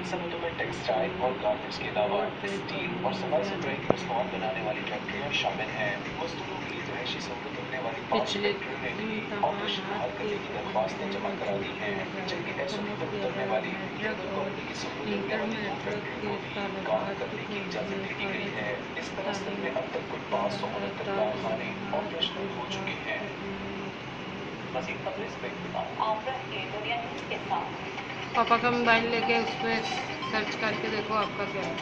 इन सबूतों में टेक्सटाइल और गारमेंट्स के अलावा स्टील और सफ़ाई सुथराई के मसनूआत बनाने वाली फैक्ट्रियाँ शामिल हैं। मजदूरों के लिए रहायशी सहूलत रखने वाली पाँच फैक्ट्रियों ने भी ऑपरेशन बहाल करने की दरख्वास्तें जमा करा दी हैं। जबकि एस पर उतरने वाली गवर्नमेंट की सहूलत रखने वाली दो फैक्ट्रियों को भी काम करने की इजाज़त दे दी गई है। इस तरह से में अब तक कुल पाँच सौ उनहत्तर कारखाने ऑपरेशनल हो चुके हैं। मजीद खबरें इस पर पापा का मोबाइल लेके उस पर सर्च करके देखो आपका क्या है।